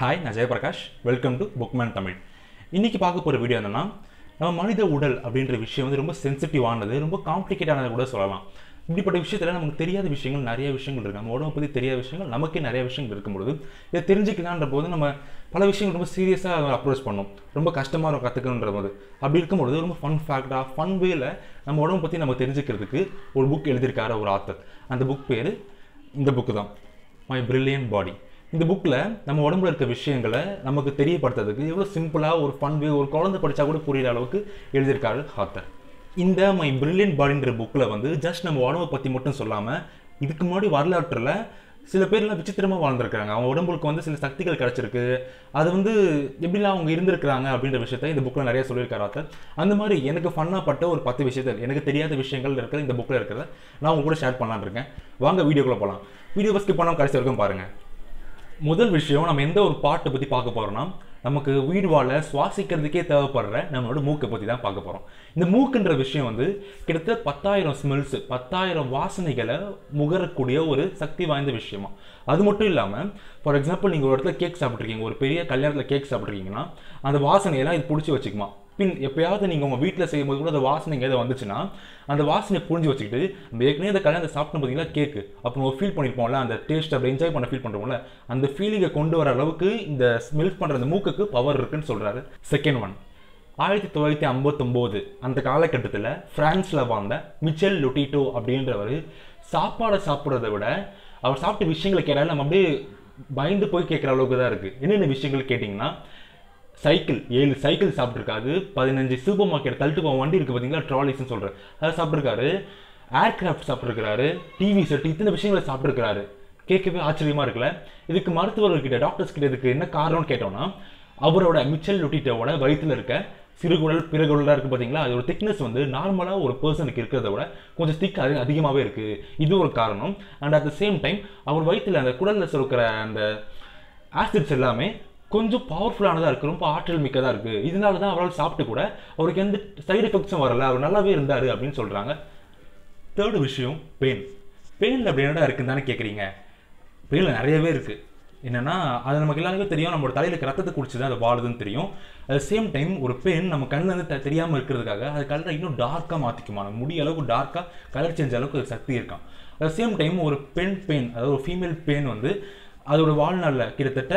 Hi நான் Jayaprakash. Welcome to Bookman Tamil இன்றைக்கி பார்க்க போகிற வீடியோ என்னென்னா நம்ம மனித உடல் அப்படின்ற விஷயம் வந்து ரொம்ப சென்சிட்டிவானது ரொம்ப காம்ப்ளிகேட்டானது கூட சொல்லலாம். இப்படிப்பட்ட விஷயத்தில் நமக்கு தெரியாத விஷயங்கள் நிறைய விஷயங்கள் இருக்குது நம்ம உடம்பை பற்றி தெரியாத விஷயங்கள் நமக்கே நிறைய விஷயங்கள் இருக்கும்பொழுது இதை தெரிஞ்சுக்கலான்ற போது நம்ம பல விஷயங்கள் ரொம்ப சீரியஸாக அப்ரோச் பண்ணோம். ரொம்ப கஷ்டமாக இருக்கும் கற்றுக்கணுன்ற போது. அப்படி இருக்கும்பொழுது ரொம்ப ஃபன் ஃபேக்டாக ஃபன் வேல நம்ம உடம்பை பற்றி நம்ம தெரிஞ்சுக்கிறதுக்கு ஒரு புக் எழுதியிருக்காரு ஒரு ஆத்தர் அந்த புக் பேர் இந்த புக்கு தான். மை பிரில்லியன் பாடி இந்த புக்கில் நம்ம உடம்புல இருக்க விஷயங்களை நமக்கு தெரியப்படுத்துறதுக்கு எவ்வளோ சிம்பிளாக ஒரு ஃபன் வே ஒரு குழந்தை படித்தா கூட புரியிற அளவுக்கு எழுதியிருக்காரு ஆத்தர் இந்த மை பிரில்லியன் பாடின்ற புக்கில் வந்து ஜஸ்ட் நம்ம உடம்பை பற்றி மட்டும் சொல்லாமல் இதுக்கு முன்னாடி வரலாற்றில் சில பேர்லாம் விசித்திரமாக வாழ்ந்துருக்காங்க அவங்க உடம்புக்கு வந்து சில சக்திகள் கிடச்சிருக்கு. அது வந்து எப்படிலாம் அவங்க இருந்திருக்கிறாங்க அப்படின்ற விஷயத்த இந்த புக்கில் நிறைய சொல்லியிருக்காரு ஆத்தர் அந்த மாதிரி எனக்கு ஃபன்னாக பட்ட ஒரு பத்து விஷயத்தில் எனக்கு தெரியாத விஷயங்கள் இருக்கிற இந்த புக்கில் இருக்கிறத நான் உங்க கூட ஷேர் பண்ணலான் இருக்கேன். வாங்க வீடியோக்குள்ளே போகலாம் வீடியோ ஸ்கிப் பண்ணாமல் கடைசி வரைக்கும் பாருங்கள் முதல் விஷயம் நம்ம எந்த ஒரு பாட்டை பற்றி பார்க்க போகிறோம்னா நமக்கு உயிர் வாழ சுவாசிக்கிறதுக்கே தேவைப்படுற நம்மளோட மூக்கை பற்றி தான் பார்க்க போகிறோம் இந்த மூக்குன்ற விஷயம் வந்து கிட்டத்தட்ட பத்தாயிரம் ஸ்மெல்ஸ் பத்தாயிரம் வாசனைகளை முகரக்கூடிய ஒரு சக்தி வாய்ந்த விஷயமா. அது மட்டும் இல்லாமல் ஃபார் எக்ஸாம்பிள் நீங்கள் ஒரு இடத்துல கேக் சாப்பிட்ருக்கீங்க ஒரு பெரிய கல்யாணத்தில் கேக் சாப்பிட்ருக்கீங்கன்னா அந்த வாசனையெல்லாம் இது பிடிச்சி வச்சுக்குமா. பின் எப்பயாவது நீங்கள் உங்கள் வீட்டில் செய்யும்போது கூட அந்த வாசனை எங்கேயாவது வந்துச்சுன்னா அந்த வாசனையை புரிஞ்சு வச்சுக்கிட்டு நம்ம ஏற்கனவே அந்த கல்யாணத்தை சாப்பிட்டு பார்த்தீங்களா கேக்கு அப்போ நம்ம ஃபீல் பண்ணியிருப்போம்ல அந்த டேஸ்ட் அப்படி என்ஜாய் பண்ண ஃபீல் பண்ணுறோம்ல அந்த ஃபீலிங்கை கொண்டு வர அளவுக்கு இந்த ஸ்மெல் பண்ணுற அந்த மூக்குக்கு பவர் இருக்குன்னு சொல்கிறாரு செகண்ட் ஒன் ஆயிரத்தி தொள்ளாயிரத்தி ஐம்பத்தொம்போது அந்த காலகட்டத்தில் ஃப்ரான்ஸில் வாழ்ந்த மிச்சல் லொட்டிட்டோ அப்படின்றவர் சாப்பாடை சாப்பிட்றத விட அவர் சாப்பிட்ட விஷயங்களை கேட்டாலும் நம்ம அப்படியே பயந்து போய் கேட்குற அளவுக்கு தான் இருக்குது என்னென்ன விஷயங்கள் கேட்டிங்கன்னா சைக்கிள் ஏழு சைக்கிள் சாப்பிட்ருக்காரு பதினஞ்சு சூப்பர் மார்க்கெட் தள்ளிட்டு போக வண்டி இருக்குது பார்த்தீங்களா ட்ராலிஸ்னு சொல்கிறேன் அதை சாப்பிட்ருக்காரு ஏர்கிராஃப்ட் சாப்பிட்ருக்காரு டிவி செட் இத்தனை விஷயங்களை சாப்பிட்ருக்காரு கேட்கவே ஆச்சரியமாக இருக்குல்ல? இதுக்கு மருத்துவர்கள்கிட்ட டாக்டர்ஸ் கிட்ட இதுக்கு என்ன காரணம்னு கேட்டோம்னா அவரோட மிச்சல் லுட்டிட்டோட வயிற்றில் இருக்க சிறுகுடல் பிறகுடலாக இருக்குது பார்த்தீங்களா அதோட திக்னஸ் வந்து நார்மலாக ஒரு பர்சனுக்கு இருக்கிறத விட கொஞ்சம் திக் அது அதிகமாகவே இருக்குது இது ஒரு காரணம். And at the same time அவர் வயிற்றில் அந்த குடலில் சுருக்கிற அந்த ஆசிட்ஸ் எல்லாமே கொஞ்சம் பவர்ஃபுல்லானதாக இருக்குது ரொம்ப ஆற்றல் மிக்கதாக இருக்குது இதனால தான் அவரால் சாப்பிட்டு கூட அவருக்கு எந்த சைடு எஃபெக்ட்ஸும் வரல. அவர் நல்லாவே இருந்தார் அப்படின்னு சொல்கிறாங்க தேர்டு விஷயம் பெயின் பெயினில் அப்படி என்னடா இருக்குன்னு தானே கேட்குறீங்க பெயினில் நிறையவே இருக்குது என்னென்னா அது நமக்கு எல்லாருக்கும் தெரியும். நம்மளோட தலையில் இருக்க ரத்தத்தை குடிச்சு தான் அது வாழுதுன்னு தெரியும். அட் சேம் டைம் ஒரு பெயின் நம்ம கண்ணில் இருந்து த தெரியாமல் இருக்கிறதுக்காக அது கலரை இன்னும் டார்க்காக மாற்றிக்குமா நம்ம முடிய அளவுக்கு டார்க்காக கலர் சேஞ்ச் அளவுக்கு ஒரு சக்தி இருக்கான் அட் சேம் டைம் ஒரு பெண் பெயின் அதாவது ஒரு ஃபீமேல் பெயின் வந்து அதோட வாழ்நாளில் கிட்டத்தட்ட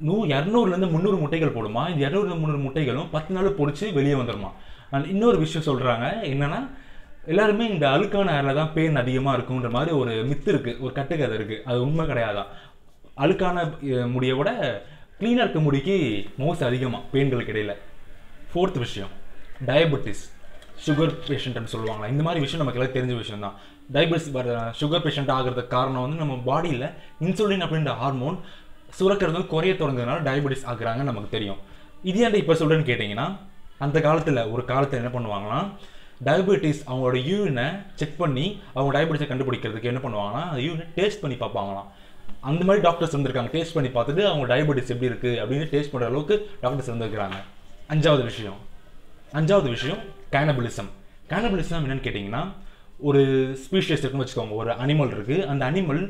நூ இரநூறுலேருந்து முந்நூறு முட்டைகள் போடுமா? இந்த இரநூறு முந்நூறு முட்டைகளும் பத்து நாள் பொடிச்சு வெளியே வந்துடுமா அண்ட் இன்னொரு விஷயம் சொல்கிறாங்க என்னென்னா எல்லாருமே இந்த அழுக்கான ஏரில் தான் பேன் அதிகமாக இருக்குன்ற மாதிரி ஒரு மித்து இருக்குது ஒரு கட்டுக்கதை இருக்குது அது உண்மை கிடையாதான் அழுக்கான முடியை விட க்ளீனாக இருக்க முடிக்கு மோஸ்ட் அதிகமாக பெயின்களுக்கு இடையில். ஃபோர்த் விஷயம் டயபெட்டிஸ் சுகர் பேஷண்ட்னு சொல்லுவாங்களா? இந்த மாதிரி விஷயம் நமக்கு எல்லாம் தெரிஞ்ச விஷயம் தான் டயபெட்டிஸ் சுகர் பேஷண்ட் ஆகிறதுக்கு காரணம் வந்து நம்ம பாடியில் இன்சுலின் அப்படின்ற ஹார்மோன் சுரக்கிறது வந்து குறைய தொடங்குறதுனால டயபெட்டிஸ் ஆகுறாங்கன்னு நமக்கு தெரியும். இது ஏன் இப்போ சொல்கிறேன்னு கேட்டிங்கன்னா அந்த காலத்தில் ஒரு காலத்தில் என்ன பண்ணுவாங்கன்னா டயபெட்டிஸ் அவங்களோட யூரினை செக் பண்ணி அவங்க டயபெட்டிஸை கண்டுபிடிக்கிறதுக்கு என்ன பண்ணுவாங்கன்னா அந்த யூரினை டேஸ்ட் பண்ணி பார்ப்பாங்களாம். அந்த மாதிரி டாக்டர்ஸ் வந்திருக்காங்க டேஸ்ட் பண்ணி பார்த்துட்டு அவங்க டயபெட்டிஸ் எப்படி இருக்குது அப்படின்னு டேஸ்ட் பண்ணுற அளவுக்கு டாக்டர்ஸ் வந்திருக்கிறாங்க அஞ்சாவது விஷயம். அஞ்சாவது விஷயம் கேனபிலிசம் கேனபிலிசம் என்னென்னு கேட்டிங்கன்னா ஒரு ஸ்பீஷியஸ் இருக்குன்னு வச்சுக்கோங்க. ஒரு அனிமல் இருக்குது அந்த அனிமல்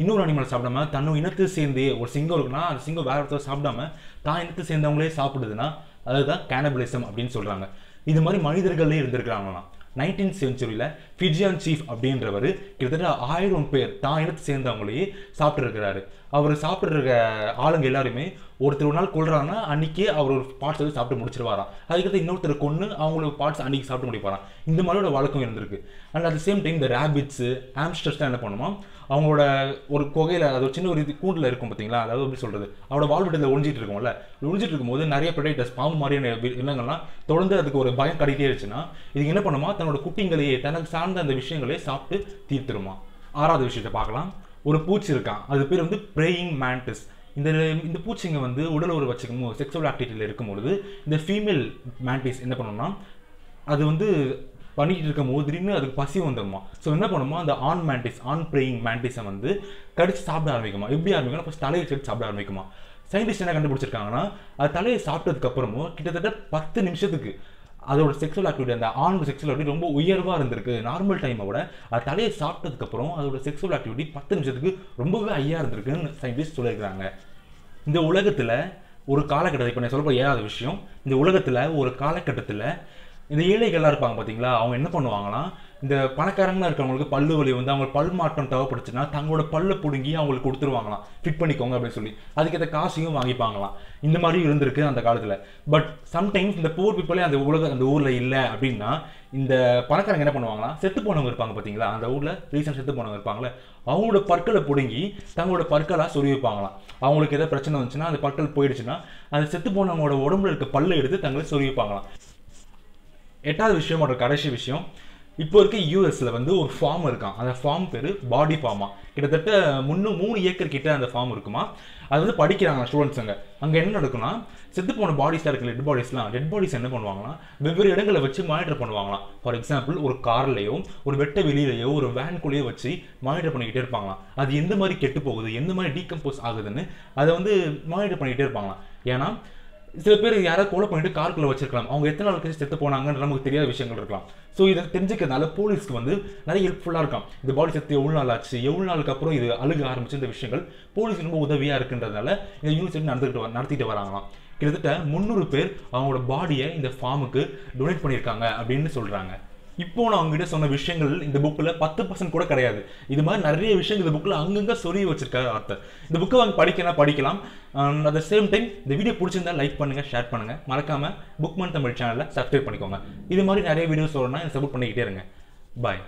இன்னொரு அனிமல் சாப்பிடாம தன்னோட இனத்தை சேர்ந்து ஒரு சிங்கம் இருக்குன்னா அந்த சிங்கம் வேற ஒருத்தர் சாப்பிடாம தான் இனத்தை சேர்ந்தவங்களே சாப்பிடுதுன்னா அதுதான் கேனபிளிசம் அப்படின்னு சொல்கிறாங்க இது மாதிரி மனிதர்களே இருந்திருக்கிறாங்களாம். நைன்டீன் செஞ்சுரியில் ஃபிஜியான் சீஃப் அப்படின்றவர் கிட்டத்தட்ட ஆயிரம் பேர் தான் இனத்தை சேர்ந்தவங்களையே சாப்பிட்ருக்கிறாரு அவர் சாப்பிட்ருக்க ஆளுங்க எல்லாருமே ஒருத்தர் ஒரு நாள் கொள்றாங்கன்னா அன்றைக்கே அவர் ஒரு பார்ட்ஸ் வந்து சாப்பிட்டு முடிச்சிருவாராம். அதுக்கடுத்து இன்னொருத்தர் கொன்று அவங்களோட பார்ட்ஸ் அன்றைக்கி சாப்பிட்டு முடிப்பாராம். இந்த மாதிரியோட வழக்கம் இருந்திருக்கு. அண்ட் அட் சேம் டைம் இந்த ரேபிட்ஸு ஆம்ஸ்டர்ஸ்லாம் என்ன பண்ணுமா அவங்களோட ஒரு குகையில் அது ஒரு சின்ன ஒரு இது கூண்டில் இருக்கும் பார்த்தீங்களா? அதாவது எப்படி சொல்கிறது அவரோட வாழ்விடத்தில் ஒழிஞ்சிட்டு இருக்கும்ல? ஒழிஞ்சிட்டு இருக்கும்போது நிறைய ப்ரெடேட்டர்ஸ் பாம்பு மாதிரியான வி- தொடர்ந்து அதுக்கு ஒரு பயம் கிடைக்கிட்டே இருந்துச்சுன்னா இதுக்கு என்ன பண்ணுமா? தன்னோட குட்டிங்களையே தனக்கு சார்ந்த அந்த விஷயங்களே சாப்பிட்டு தீர்த்துருமா? ஆறாவது விஷயத்தை பார்க்கலாம். ஒரு பூச்சி இருக்கான். அது பேர் வந்து ப்ரேயிங் மேண்டிஸ் இந்த இந்த பூச்சிங்க வந்து உடல் உறவு வச்சுக்கும் செக்ஸுவல் ஆக்டிவிட்டியில் இருக்கும்பொழுது இந்த ஃபீமேல் மேண்டிஸ் என்ன பண்ணும்னா அது வந்து பண்ணிக்கிட்டு இருக்கும் போது திடீர்னு அதுக்கு பசி வந்துடுமா ஸோ என்ன பண்ணுமா அந்த ஆன் மேண்டிஸ் ஆன் ப்ரேயிங் மேண்டிஸை வந்து கடிச்சு சாப்பிட ஆரம்பிக்குமா. எப்படி ஆரம்பிக்கும்னா ஃபஸ்ட் தலையை சேர்த்து சாப்பிட ஆரம்பிக்குமா. சயின்டிஸ்ட் என்ன கண்டுபிடிச்சிருக்காங்கன்னா அது தலையை சாப்பிட்டதுக்கப்புறமும் கிட்டத்தட்ட பத்து நிமிஷத்துக்கு அதோட செக்ஸுவல் ஆக்டிவிட்டி அந்த ஆண் செக்ஷுவல் ஆக்டிவிட்டி ரொம்ப உயர்வாக இருந்திருக்கு. நார்மல் டைமை விட அது தலையை சாப்பிட்டதுக்கப்புறம் அதோட செக்ஸுவல் ஆக்டிவிட்டி பத்து நிமிஷத்துக்கு ரொம்பவே ஹையாக இருந்திருக்குன்னு சயின்டிஸ்ட் சொல்லியிருக்கிறாங்க. இந்த உலகத்தில் ஒரு காலகட்டத்தில் இப்போ நான் சொல்ல போகிற ஏழாவது விஷயம் இந்த உலகத்தில் ஒரு காலகட்டத்தில் இந்த ஏழைகள்லாம் இருப்பாங்க பார்த்தீங்களா அவங்க என்ன பண்ணுவாங்கன்னா இந்த பணக்காரங்களாக இருக்கிறவங்களுக்கு பல்லு வலி வந்து அவங்க பல் மாற்றம் தேவைப்படுச்சுன்னா தங்களோட பல்லை பிடுங்கி அவங்களுக்கு கொடுத்துருவாங்களாம். ஃபிட் பண்ணிக்கோங்க அப்படின்னு சொல்லி. அதுக்கேற்ற காசையும் வாங்கிப்பாங்களாம். இந்த மாதிரி இருந்திருக்கு அந்த காலத்தில். பட் சம்டைம்ஸ் இந்த போர் பீப்புளே அந்த உலக அந்த ஊரில் இல்லை அப்படின்னா இந்த பணக்காரங்க என்ன பண்ணுவாங்கன்னா செத்து போனவங்க இருப்பாங்க பார்த்தீங்களா அந்த ஊரில் ரீசன் செத்து போனவங்க இருப்பாங்களே அவங்களோட பற்களை பிடுங்கி தங்களோட பற்களாக சொல்லி வைப்பாங்களாம் அவங்களுக்கு எதாவது பிரச்சனை வந்துச்சுன்னா அந்த பற்கள் போயிடுச்சுன்னா அந்த செத்து போனவங்களோட உடம்புல இருக்க பல்லை எடுத்து தங்களை சொல்லி வைப்பாங்களாம் எட்டாவது விஷயம் ஒரு கடைசி விஷயம். இப்போ இருக்க யூஎஸில் வந்து ஒரு ஃபார்ம் இருக்கான். அந்த ஃபார்ம் பேர் பாடி ஃபார்மா கிட்டத்தட்ட முன்னு மூணு ஏக்கர் கிட்ட அந்த ஃபார்ம் இருக்குமா. அது வந்து படிக்கிறாங்க ஸ்டூடெண்ட்ஸ் அங்கே. அங்கே என்ன நடக்கும்னா செத்து போன பாடிஸாக இருக்கு டெட் பாடிஸ்லாம் டெட் பாடிஸ் என்ன பண்ணுவாங்கன்னா வெவ்வேறு இடங்களை வச்சு மானிட்டர் பண்ணுவாங்களாம். ஃபார் எக்ஸாம்பிள் ஒரு கார்லையோ ஒரு வெட்ட வெளியிலையோ ஒரு வேன்குள்ளேயோ வச்சு மானிட்டர் பண்ணிக்கிட்டே இருப்பாங்களாம். அது எந்த மாதிரி கெட்டு போகுது எந்த மாதிரி டீகம்போஸ் ஆகுதுன்னு அதை வந்து மானிட்டர் பண்ணிக்கிட்டே இருப்பாங்களாம். ஏன்னா சில பேர் யாராவது கொலை பண்ணிட்டு காருக்குள்ள வச்சிருக்கலாம். அவங்க எத்தனை நாள் கழிச்சு செத்து போனாங்கன்ற நமக்கு தெரியாத விஷயங்கள் இருக்கலாம். ஸோ இதை தெரிஞ்சுக்கிறதுனால போலீஸ்க்கு வந்து நிறைய ஹெல்ப்ஃபுல்லாக இருக்கும். இந்த பாடி செத்து எவ்வளோ நாள் ஆச்சு எவ்வளோ நாளுக்கு அப்புறம் இது அழுக ஆரம்பிச்சு இந்த விஷயங்கள் போலீஸ் ரொம்ப உதவியாக இருக்குன்றதுனால இந்த யூனிவர்சிட்டி நடந்துக்கிட்டு நடத்திட்டு வராங்களாம். கிட்டத்தட்ட முந்நூறு பேர் அவங்களோட பாடியை இந்த ஃபார்முக்கு டொனேட் பண்ணியிருக்காங்க அப்படின்னு சொல்கிறாங்க இப்போ நான் அவங்ககிட்ட சொன்ன விஷயங்கள் இந்த புக்கில் பத்து பர்சன்ட் கூட கிடையாது. இது மாதிரி நிறைய விஷயங்கள் இந்த புக்கில் அங்கங்கே சொல்லி வச்சிருக்காரு ஆர்த்தர் இந்த புக்கை அவங்க படிக்கலாம். படிக்கலாம் அட் த சேம் டைம் இந்த வீடியோ பிடிச்சிருந்தா லைக் பண்ணுங்கள் ஷேர் பண்ணுங்கள் மறக்காமல் புக் மன் தமிழ் சேனலில் சப்ஸ்கிரைப் பண்ணிக்கோங்க. இது மாதிரி நிறைய வீடியோஸ் வரணும்னா சப்போர்ட் பண்ணிக்கிட்டே இருங்க. பாய்